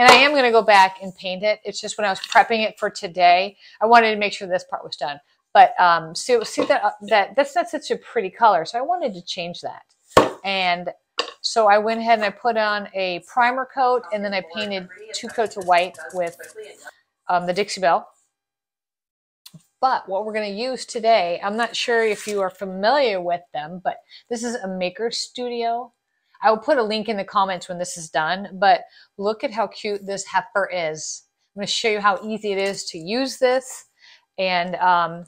And I am going to go back and paint it. It's just when I was prepping it for today, I wanted to make sure this part was done. But um, see, see that, uh, that that's not such a pretty color. So I wanted to change that. And so I went ahead and I put on a primer coat and then I painted two coats of white with um, the Dixie Belle. But what we're going to use today, I'm not sure if you are familiar with them, but this is a Makers' Studio. I will put a link in the comments when this is done, but look at how cute this heifer is. I'm going to show you how easy it is to use this. And, um,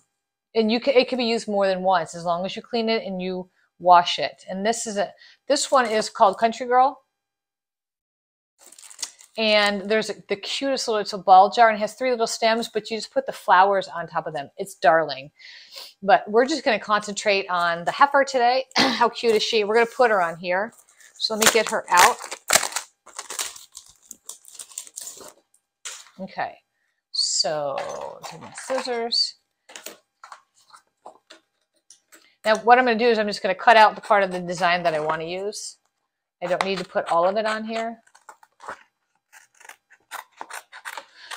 and you can, it can be used more than once as long as you clean it and you wash it. And this is a, this one is called Country Girl. And there's the cutest little, it's a ball jar and has three little stems, but you just put the flowers on top of them. It's darling. But we're just going to concentrate on the heifer today. How cute is she? We're going to put her on here. So let me get her out. Okay. So take my scissors. Now what I'm going to do is I'm just going to cut out the part of the design that I want to use. I don't need to put all of it on here.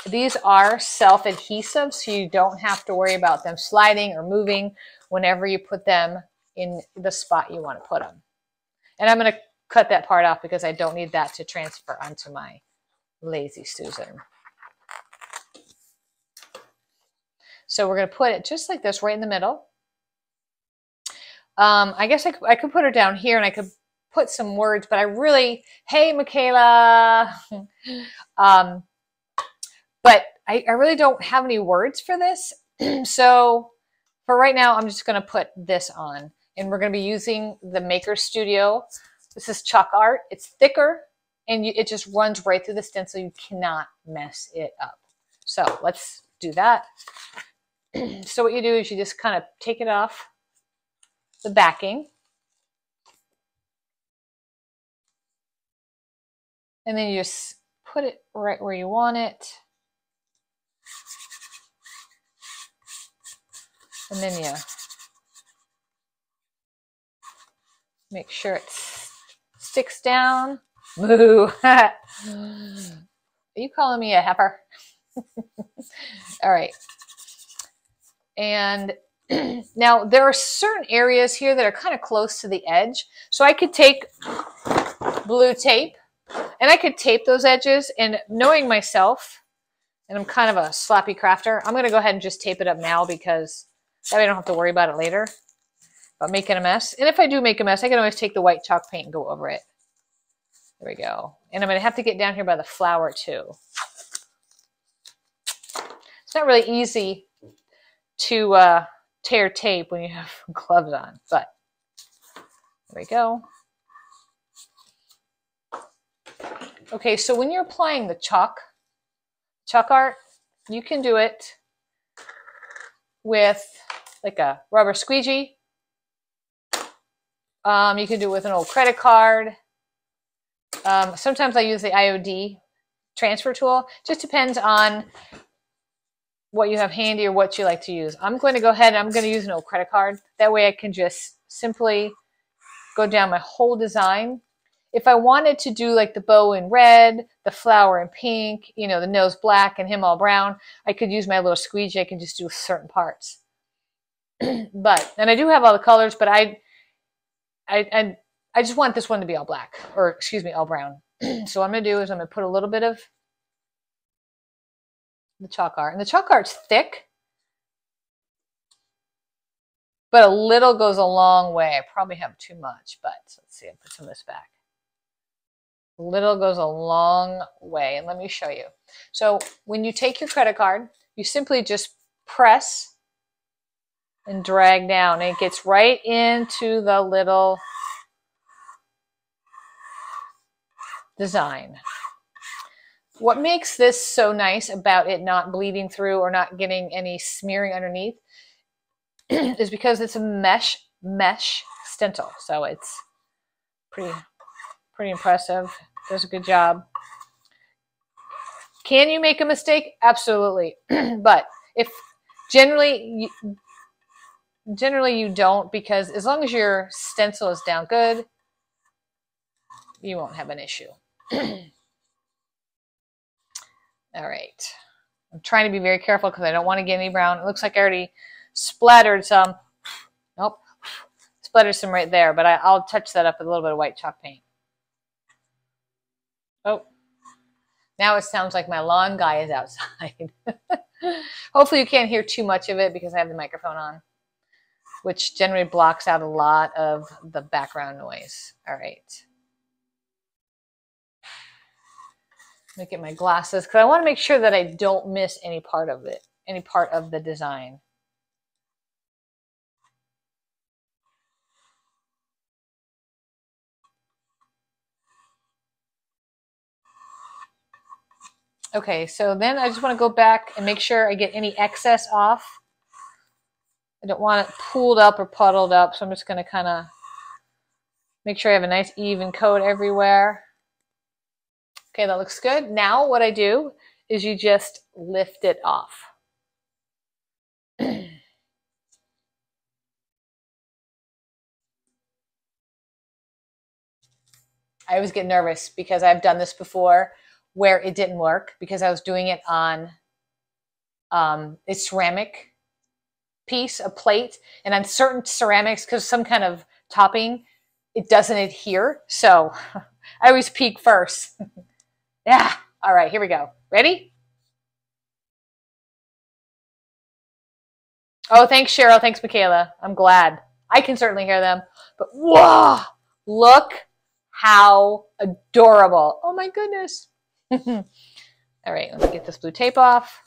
These are self-adhesive, so you don't have to worry about them sliding or moving whenever you put them in the spot you want to put them. And I'm going to cut that part off because I don't need that to transfer onto my Lazy Susan. So we're going to put it just like this right in the middle. Um, I guess I, I could put her down here and I could put some words, but I really, hey, Michaela. um, but I, I really don't have any words for this. so for right now, I'm just going to put this on. And we're going to be using the Makers' Studio. This is chalk art. It's thicker and you, it just runs right through the stencil. You cannot mess it up. So let's do that. so what you do is you just kind of take it off the backing. And then you just put it right where you want it. And then you make sure it sticks down. Moo. Are you calling me a heifer? All right. And now there are certain areas here that are kind of close to the edge. So I could take blue tape and I could tape those edges and knowing myself, and I'm kind of a sloppy crafter, I'm going to go ahead and just tape it up now because that way I don't have to worry about it later, about making a mess. And if I do make a mess, I can always take the white chalk paint and go over it. There we go. And I'm going to have to get down here by the flower too. It's not really easy to uh, tear tape when you have gloves on, but there we go. Okay, so when you're applying the chalk, chalk art, you can do it with like a rubber squeegee. Um, you can do it with an old credit card. Um, sometimes I use the IOD transfer tool. Just depends on what you have handy or what you like to use. I'm going to go ahead and I'm going to use an old credit card. That way I can just simply go down my whole design. If I wanted to do like the bow in red, the flower in pink, you know, the nose black and him all brown, I could use my little squeegee. I can just do certain parts. but and I do have all the colors, but I, I, I, I just want this one to be all black, or excuse me, all brown. so what I'm gonna do is I'm gonna put a little bit of the chalk art, and the chalk art's thick, but a little goes a long way. I probably have too much, but let's see. I put some of this back. A little goes a long way, and let me show you. So when you take your credit card, you simply just press and drag down. It gets right into the little design. What makes this so nice about it not bleeding through or not getting any smearing underneath is because it's a mesh mesh stencil. So it's pretty pretty impressive. Does a good job. Can you make a mistake? Absolutely. but if generally Generally, you don't because as long as your stencil is down good, you won't have an issue. All right. I'm trying to be very careful because I don't want to get any brown. It looks like I already splattered some. Nope. Splattered some right there, but I, I'll touch that up with a little bit of white chalk paint. Oh. Now it sounds like my lawn guy is outside. Hopefully you can't hear too much of it because I have the microphone on, which generally blocks out a lot of the background noise. All right. Let me get my glasses because I want to make sure that I don't miss any part of it, any part of the design. Okay, so then I just want to go back and make sure I get any excess off. I don't want it pooled up or puddled up, so I'm just going to kind of make sure I have a nice even coat everywhere. Okay, that looks good. Now what I do is you just lift it off. I always get nervous because I've done this before where it didn't work because I was doing it on um, a ceramic piece, a plate, and on certain ceramics, because some kind of topping, it doesn't adhere. So I always peek first. yeah. All right, here we go. Ready? Oh, thanks, Cheryl. Thanks, Michaela. I'm glad. I can certainly hear them. But whoa, look how adorable. Oh my goodness. All right, let me get this blue tape off.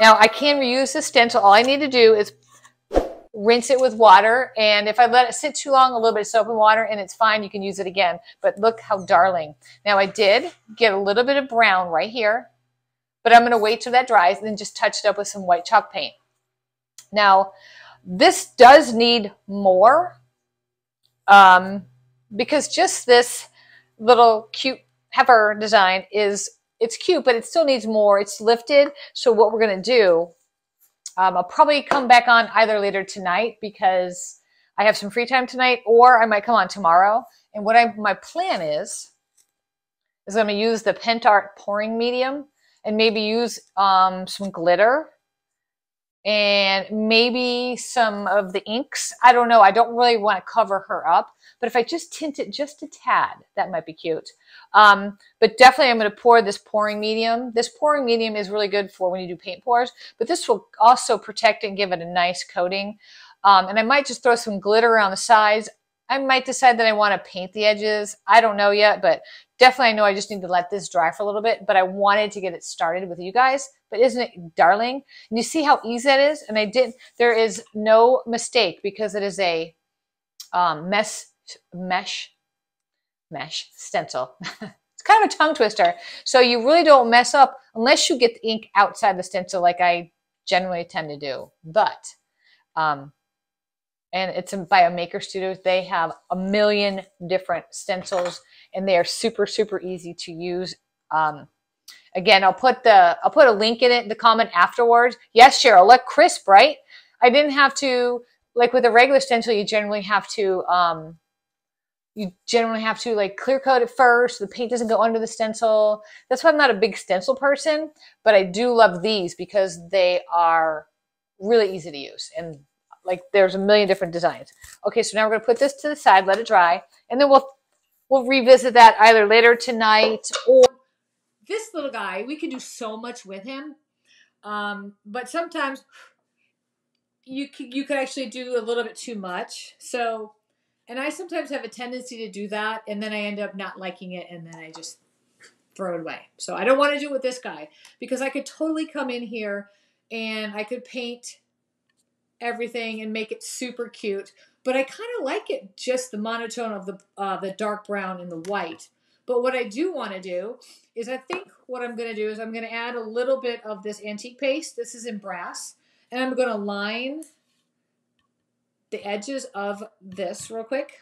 Now I can reuse this stencil. All I need to do is rinse it with water. And if I let it sit too long, a little bit of soap and water, and it's fine, you can use it again. But look how darling. Now I did get a little bit of brown right here, but I'm gonna wait till that dries and then just touch it up with some white chalk paint. Now, this does need more um, because just this little cute heifer design is it's cute, but it still needs more. It's lifted. So what we're going to do, um, I'll probably come back on either later tonight because I have some free time tonight, or I might come on tomorrow. And what I my plan is, is I'm going to use the Pentart pouring medium and maybe use um, some glitter and maybe some of the inks. I don't know. I don't really want to cover her up, but if I just tint it just a tad, that might be cute. Um, but definitely I'm going to pour this pouring medium. This pouring medium is really good for when you do paint pours, but this will also protect and give it a nice coating. Um, and I might just throw some glitter around the sides. I might decide that I want to paint the edges. I don't know yet, but definitely I know I just need to let this dry for a little bit, but I wanted to get it started with you guys. But isn't it darling? And you see how easy that is? And I did, there is no mistake because it is a um, mesh, mesh, mesh stencil. it's kind of a tongue twister. So you really don't mess up unless you get the ink outside the stencil like I generally tend to do. But, um, and it's by a Makers' Studio. They have a million different stencils and they are super, super easy to use. Um, again, I'll put the, I'll put a link in it, the comment afterwards. Yes, Cheryl, look crisp, right? I didn't have to, like with a regular stencil, you generally have to, um, you generally have to like clear coat it first. The paint doesn't go under the stencil. That's why I'm not a big stencil person, but I do love these because they are really easy to use. And like there's a million different designs. Okay, so now we're gonna put this to the side, let it dry, and then we'll we'll revisit that either later tonight or this little guy. We can do so much with him, um, but sometimes you can, you could actually do a little bit too much. So, and I sometimes have a tendency to do that, and then I end up not liking it, and then I just throw it away. So I don't want to do it with this guy because I could totally come in here and I could paint everything and make it super cute. But I kind of like it just the monotone of the uh, the dark brown and the white. But what I do want to do is I think what I'm going to do is I'm going to add a little bit of this antique paste. This is in brass. And I'm going to line the edges of this real quick.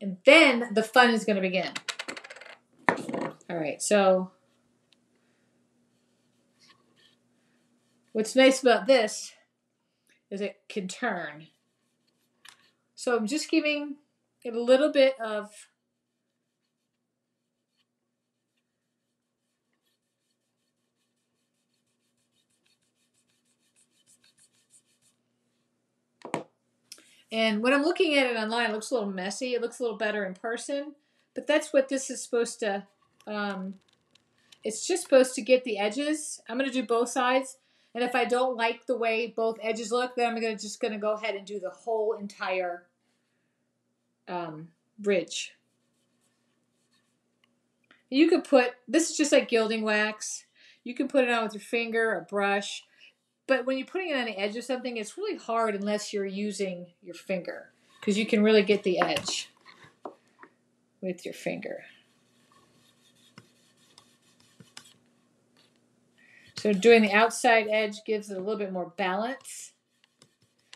And then the fun is going to begin. All right, so what's nice about this is it can turn. So I'm just giving a little bit of And when I'm looking at it online, it looks a little messy. It looks a little better in person, but that's what this is supposed to, um, it's just supposed to get the edges. I'm going to do both sides and if I don't like the way both edges look, then I'm gonna just going to go ahead and do the whole entire um, bridge. You could put, this is just like gilding wax. You can put it on with your finger or brush. But when you're putting it on the edge of something, it's really hard unless you're using your finger because you can really get the edge with your finger. So doing the outside edge gives it a little bit more balance.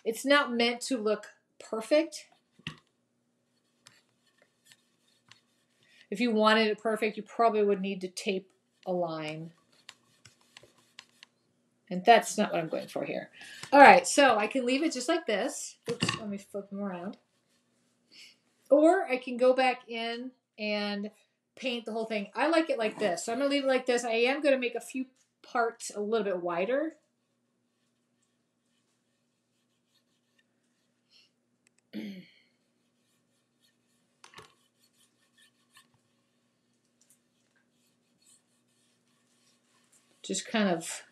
It's not meant to look perfect. If you wanted it perfect, you probably would need to tape a line. And that's not what I'm going for here. All right, so I can leave it just like this. Oops, let me flip them around. Or I can go back in and paint the whole thing. I like it like this. So I'm going to leave it like this. I am going to make a few parts a little bit wider. Just kind of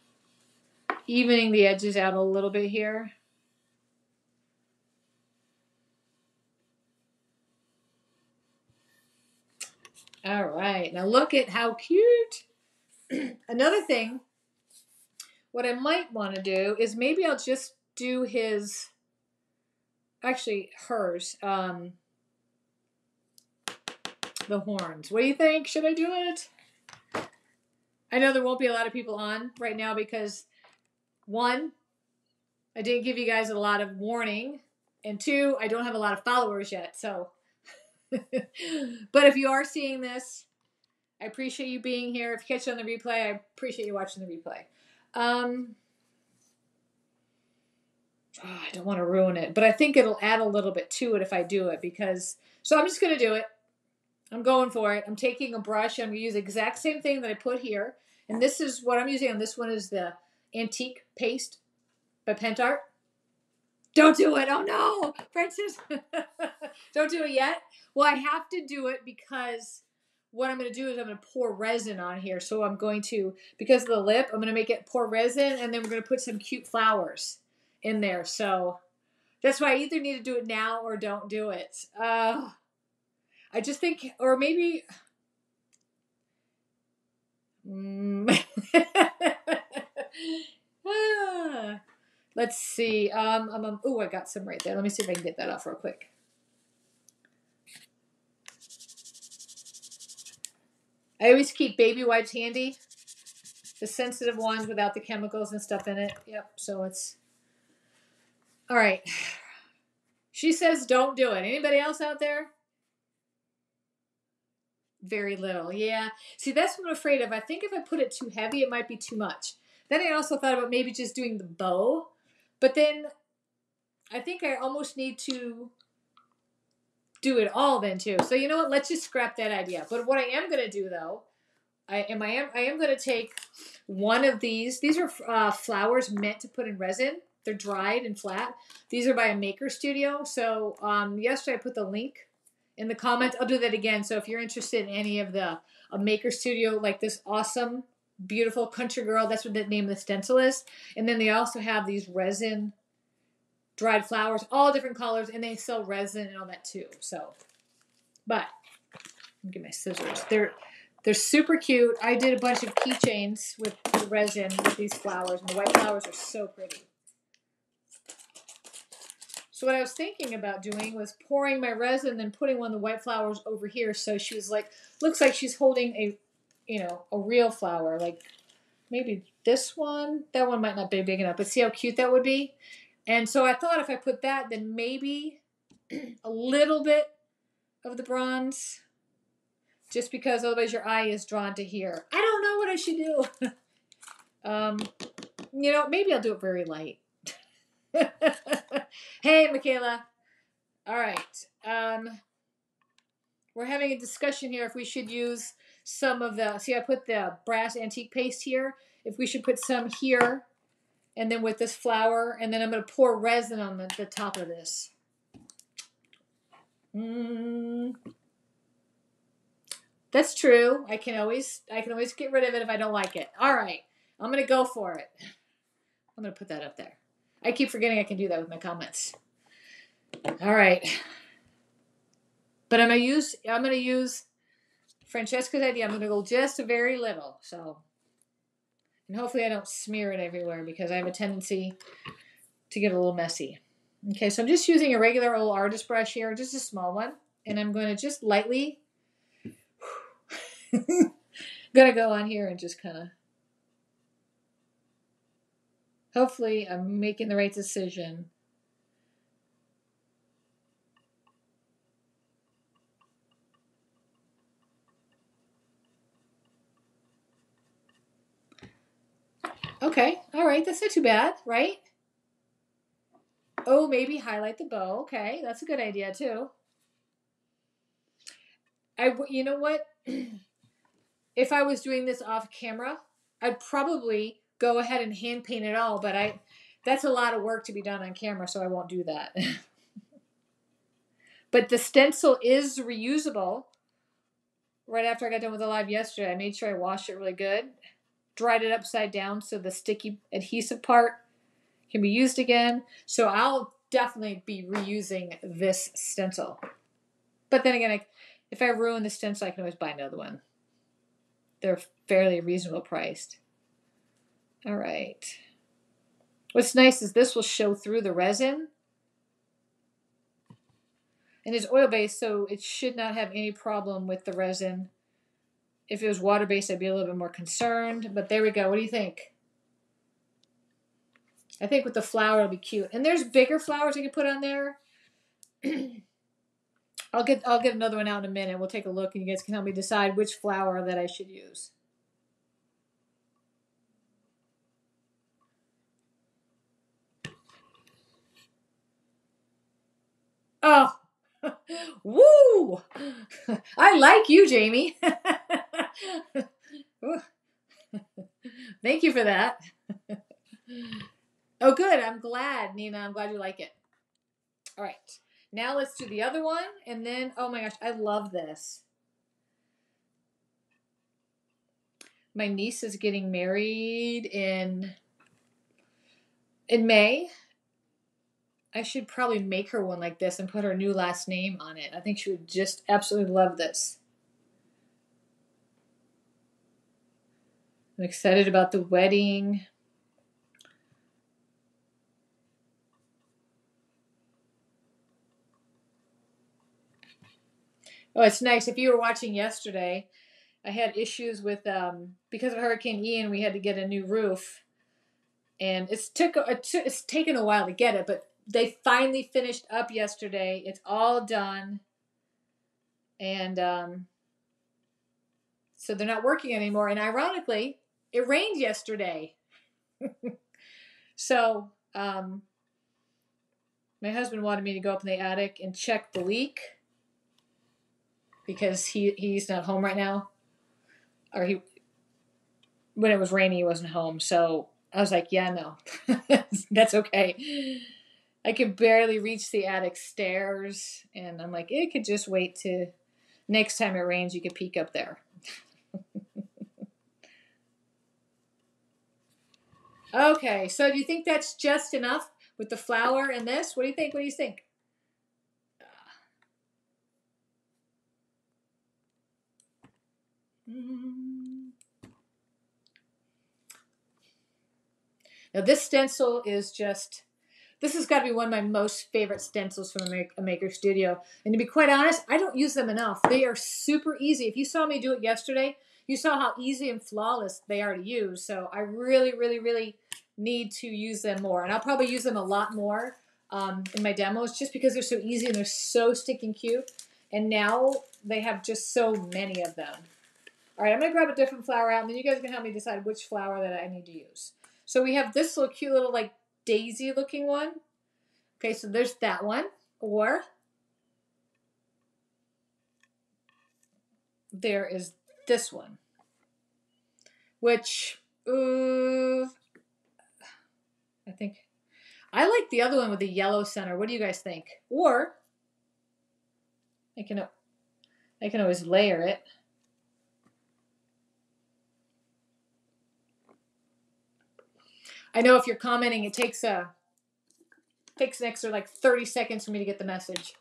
evening the edges out a little bit here. All right, now look at how cute. Another thing, what I might want to do is maybe I'll just do his, actually hers, um, the horns. What do you think? Should I do it? I know there won't be a lot of people on right now because one, I didn't give you guys a lot of warning, and two, I don't have a lot of followers yet. So, but if you are seeing this, I appreciate you being here. If you catch it on the replay, I appreciate you watching the replay. Um, oh, I don't want to ruin it, but I think it'll add a little bit to it if I do it because. So I'm just going to do it. I'm going for it. I'm taking a brush. I'm going to use the exact same thing that I put here. And this is what I'm using on this one is the Antique Paste by Pentart. Don't do it. Oh no, Francis. Don't do it yet. Well, I have to do it because what I'm going to do is I'm going to pour resin on here. So I'm going to, because of the lip, I'm going to make it pour resin and then we're going to put some cute flowers in there. So that's why I either need to do it now or don't do it. Uh, I just think, or maybe. Mm, ah, let's see. Um, um, um, oh, I got some right there. Let me see if I can get that off real quick. I always keep baby wipes handy. The sensitive ones without the chemicals and stuff in it. Yep, so it's. All right. She says don't do it. Anybody else out there? Very little. Yeah. See, that's what I'm afraid of. I think if I put it too heavy, it might be too much. Then I also thought about maybe just doing the bow. But then I think I almost need to do it all then too. So you know what? Let's just scrap that idea. But what I am going to do though, I am I am I am going to take one of these. These are uh, flowers meant to put in resin. They're dried and flat. These are by a Makers' Studio. So um, yesterday I put the link in the comments. I'll do that again. So if you're interested in any of the a Makers' Studio like this awesome, beautiful country girl, that's what the name of the stencil is. And then they also have these resin dried flowers, all different colors, and they sell resin and all that too. So, but get my scissors. They're they're super cute. I did a bunch of keychains with the resin with these flowers, and the white flowers are so pretty. So what I was thinking about doing was pouring my resin, then putting one of the white flowers over here. So she was like, looks like she's holding a, you know, a real flower. Like maybe this one. That one might not be big enough, but see how cute that would be. And so I thought if I put that, then maybe a little bit of the bronze, just because otherwise your eye is drawn to here. I don't know what I should do. um, you know, maybe I'll do it very light. hey, Michaela. All right. Um, we're having a discussion here if we should use some of the. See, I put the brass antique paste here. If we should put some here, and then with this flower, and then I'm going to pour resin on the, the top of this. Mm, that's true. I can always I can always get rid of it if I don't like it. All right, I'm gonna go for it. I'm gonna put that up there. I keep forgetting I can do that with my comments. All right, but I'm gonna use I'm gonna use Francesca's idea. I'm gonna go just a very little. So, and hopefully I don't smear it everywhere because I have a tendency to get a little messy. Okay, so I'm just using a regular old artist brush here, just a small one, and I'm going to just lightly gonna go on here and just kind of hopefully I'm making the right decision. Okay, all right, that's not too bad, right? Oh, maybe highlight the bow. Okay, that's a good idea too. I, you know what? if I was doing this off camera, I'd probably go ahead and hand paint it all, but I, that's a lot of work to be done on camera, so I won't do that. but the stencil is reusable. Right after I got done with the live yesterday, I made sure I washed it really good, dried it upside down so the sticky adhesive part can be used again. So I'll definitely be reusing this stencil. But then again, I, if I ruin the stencil, I can always buy another one. They're fairly reasonable priced. All right. What's nice is this will show through the resin. And it's oil-based, so it should not have any problem with the resin. If it was water-based, I'd be a little bit more concerned. But there we go. What do you think? I think with the flower it'll be cute. And there's bigger flowers I can put on there. I'll get I'll get another one out in a minute. We'll take a look and you guys can help me decide which flower that I should use. Oh, woo! I like you, Jamie. Thank you for that. Oh, good. I'm glad, Nina. I'm glad you like it. All right. Now let's do the other one. And then, oh my gosh, I love this. My niece is getting married in in May. I should probably make her one like this and put her new last name on it. I think she would just absolutely love this. I'm excited about the wedding. Oh, it's nice. If you were watching yesterday, I had issues with um, because of Hurricane Ian. We had to get a new roof, and it's took it's taken a while to get it, but they finally finished up yesterday. It's all done, and um, so they're not working anymore. And ironically, it rained yesterday, so um, my husband wanted me to go up in the attic and check the leak because he he's not home right now, or he when it was rainy he wasn't home. So I was like, yeah, no, that's okay. I could barely reach the attic stairs, and I'm like, it could just wait to next time it rains. You could peek up there. okay, so do you think that's just enough with the flower and this? What do you think? What do you think? Now this stencil is just, this has got to be one of my most favorite stencils from a Makers' Studio. And to be quite honest, I don't use them enough. They are super easy. If you saw me do it yesterday, you saw how easy and flawless they are to use. So I really, really, really need to use them more. And I'll probably use them a lot more um, in my demos just because they're so easy and they're so stinking cute. And now they have just so many of them. All right, I'm going to grab a different flower out, and then you guys can help me decide which flower that I need to use. So we have this little cute little like daisy looking one. Okay, so there's that one. Or there is this one, which uh, I think I like the other one with the yellow center. What do you guys think? Or I can I can always layer it. I know if you're commenting, it takes a takes an extra like 30 seconds for me to get the message.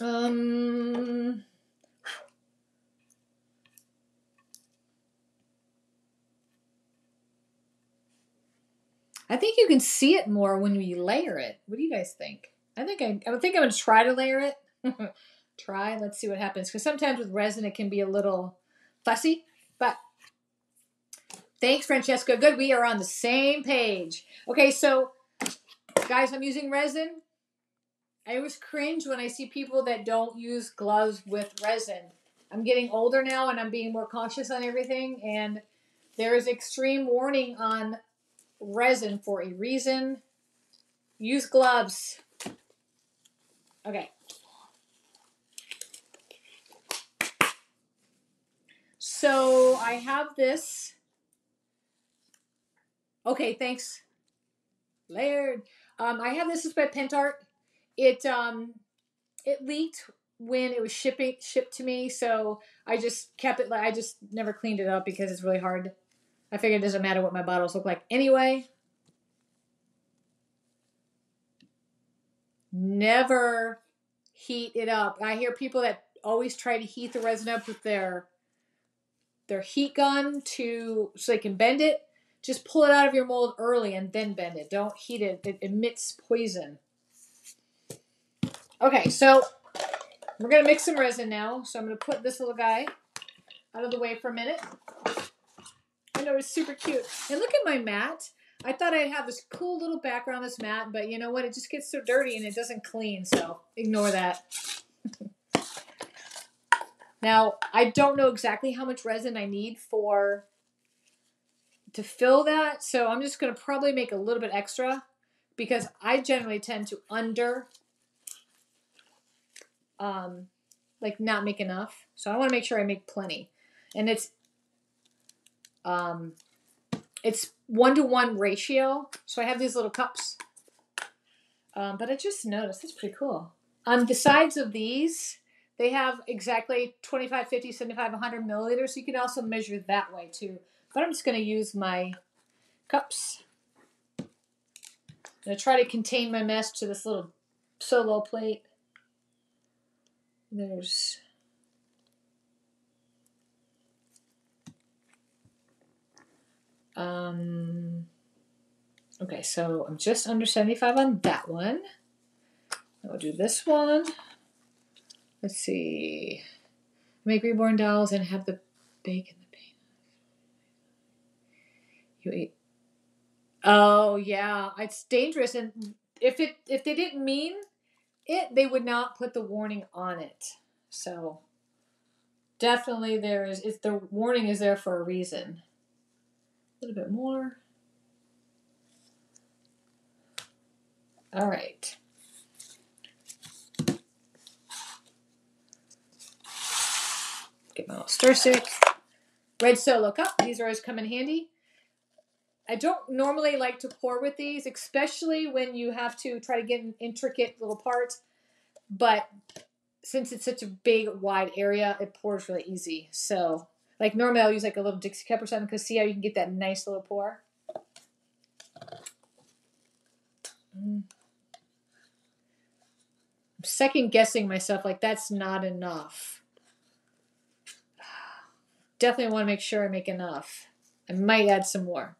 Um I think you can see it more when we layer it. What do you guys think? I think I, I think I'm to try to layer it. try. Let's see what happens. Because sometimes with resin, it can be a little fussy. But thanks, Francesca. Good. We are on the same page. Okay, so guys, I'm using resin. I always cringe when I see people that don't use gloves with resin. I'm getting older now and I'm being more cautious on everything. And there is extreme warning on resin for a reason. Use gloves. Okay. So I have this. Okay, thanks. Layered. Um, I have this is by Pentart. It um, it leaked when it was shipping shipped to me, so I just kept it. Like I just never cleaned it up because it's really hard I figured it doesn't matter what my bottles look like anyway. Never heat it up. I hear people that always try to heat the resin up with their their heat gun to so they can bend it. Just pull it out of your mold early and then bend it. Don't heat it. It emits poison. Okay, so we're gonna mix some resin now. So I'm gonna put this little guy out of the way for a minute. I know it's super cute. And look at my mat. I thought I'd have this cool little background, this mat, but you know what? It just gets so dirty and it doesn't clean, so ignore that. now, I don't know exactly how much resin I need for to fill that, so I'm just going to probably make a little bit extra because I generally tend to under um like not make enough. So I want to make sure I make plenty. And it's um, it's one to one ratio. So I have these little cups. Um, but I just noticed, that's pretty cool. On the sides of these, they have exactly 25, 50, 75, 100 milliliters. You can also measure that way too. But I'm just going to use my cups. I'm going to try to contain my mess to this little solo plate. There's Um, okay, so I'm just under 75 on that one. I'll do this one. Let's see. Make reborn dolls and have the bacon. You eat. Oh yeah, it's dangerous. And if it if they didn't mean it, they would not put the warning on it. So definitely there is. If the warning is there for a reason. A little bit more. All right. Get my little stir stick. Red solo cup. These are always come in handy. I don't normally like to pour with these, especially when you have to try to get an intricate little part. But since it's such a big, wide area, it pours really easy. So like normally I'll use like a little Dixie cup or something because see how you can get that nice little pour. Mm. I'm second guessing myself like that's not enough. Definitely want to make sure I make enough. I might add some more.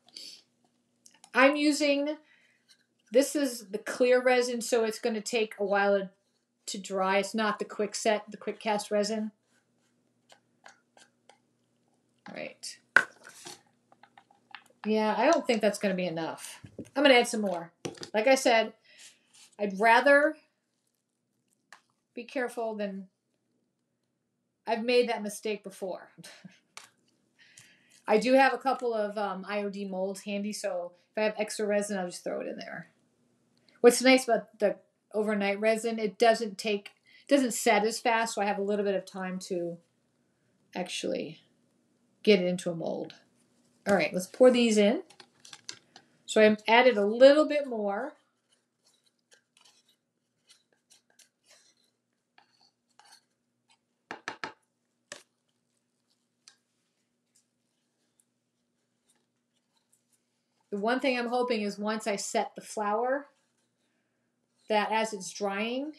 I'm using, this is the clear resin, so it's going to take a while to dry. It's not the quick set, the quick cast resin. Right. Yeah, I don't think that's going to be enough. I'm going to add some more. Like I said, I'd rather be careful than I've made that mistake before. I do have a couple of um, IOD molds handy, so if I have extra resin, I'll just throw it in there. What's nice about the overnight resin, it doesn't take, doesn't set as fast, so I have a little bit of time to actually get it into a mold. All right, let's pour these in. So I added a little bit more. The one thing I'm hoping is once I set the flower, that as it's drying,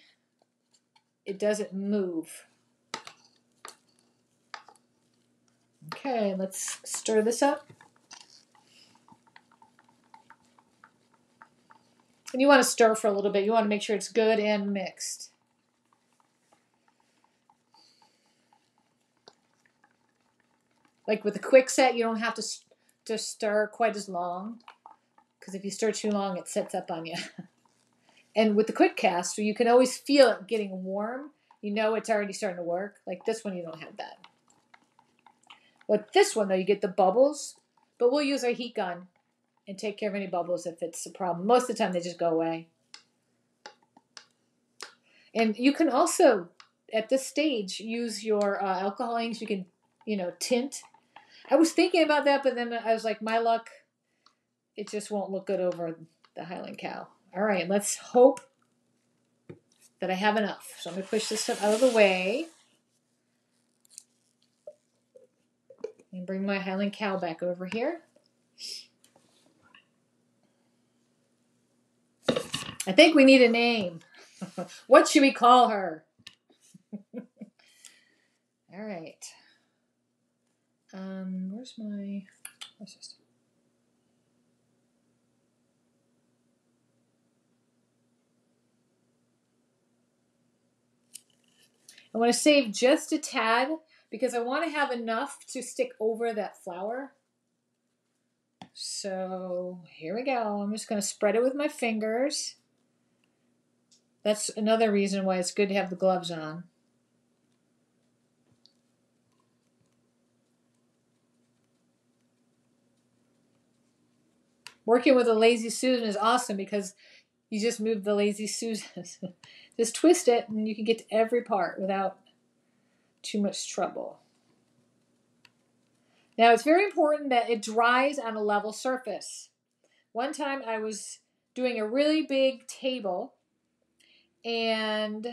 it doesn't move. Okay, let's stir this up. And you want to stir for a little bit. You want to make sure it's good and mixed. Like with a quick set, you don't have to, to stir quite as long. Because if you stir too long, it sets up on you. and with the quick cast, you can always feel it getting warm. You know it's already starting to work. Like this one, you don't have that. With this one, though, you get the bubbles. But we'll use our heat gun and take care of any bubbles if it's a problem. Most of the time, they just go away. And you can also, at this stage, use your uh, alcohol inks. You can, you know, tint. I was thinking about that, but then I was like, my luck, it just won't look good over the Highland Cow. All right, let's hope that I have enough. So I'm going to push this stuff out of the way. And bring my Highland Cow back over here. I think we need a name. what should we call her? All right. Um, where's my? Where's? I want to save just a tad because I want to have enough to stick over that flower. So here we go. I'm just going to spread it with my fingers. That's another reason why it's good to have the gloves on. Working with a Lazy Susan is awesome because you just move the Lazy Susan. just twist it and you can get to every part without too much trouble. Now it's very important that it dries on a level surface. One time I was doing a really big table and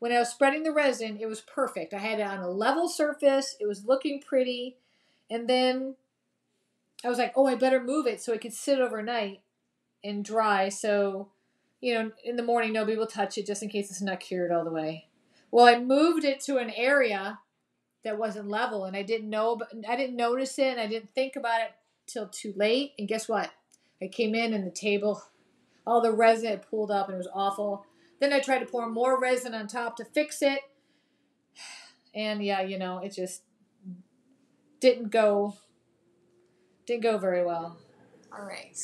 when I was spreading the resin, it was perfect. I had it on a level surface, it was looking pretty, and then I was like, oh, I better move it so it could sit overnight and dry. So, you know, in the morning, nobody will touch it just in case it's not cured all the way. Well, I moved it to an area that wasn't level, and I didn't know, I didn't notice it, and I didn't think about it till too late. And guess what? I came in, and the table, all the resin had pulled up, and it was awful. Then I tried to pour more resin on top to fix it, and yeah, you know, it just didn't go didn't go very well. All right.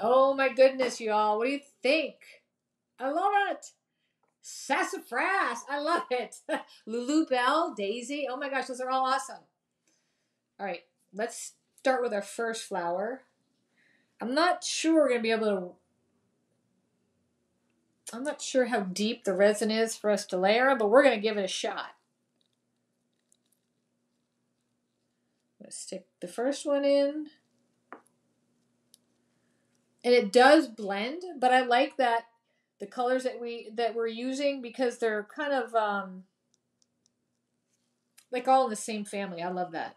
Oh my goodness, y'all. What do you think? I love it. Sassafras. I love it. Lulu Bell, Daisy. Oh my gosh, those are all awesome. All right, let's start with our first flower. I'm not sure we're going to be able to. I'm not sure how deep the resin is for us to layer but we're going to give it a shot. Stick the first one in. And it does blend, but I like that the colors that we that we're using because they're kind of um like all in the same family. I love that.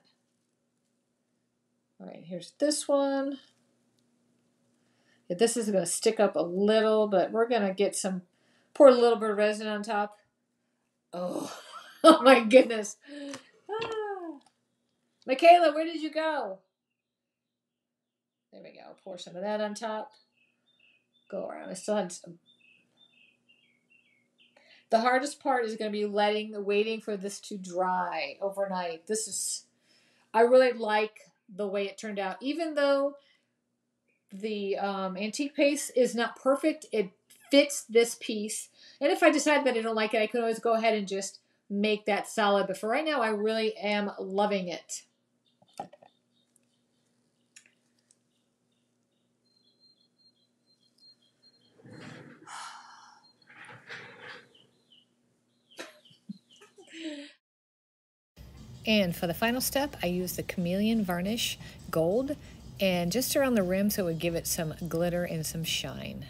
All right, here's this one. This is going to stick up a little, but we're going to get some, pour a little bit of resin on top. Oh, oh my goodness. Michaela, where did you go? There we go. Pour some of that on top. Go around. I still had some. The hardest part is going to be letting, the waiting for this to dry overnight. This is, I really like the way it turned out. Even though the um, antique paste is not perfect, it fits this piece. And if I decide that I don't like it, I can always go ahead and just make that solid. But for right now, I really am loving it. And for the final step, I used the Chameleon Varnish Gold and just around the rim so it would give it some glitter and some shine.